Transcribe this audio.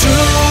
true.